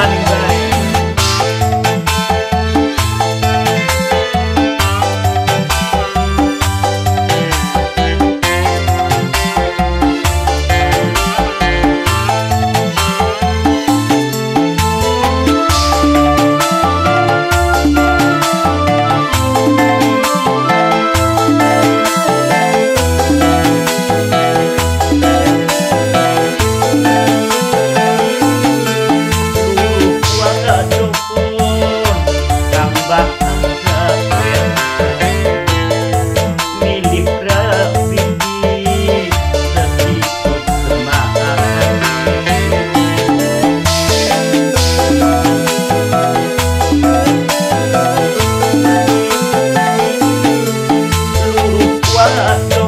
running back. world.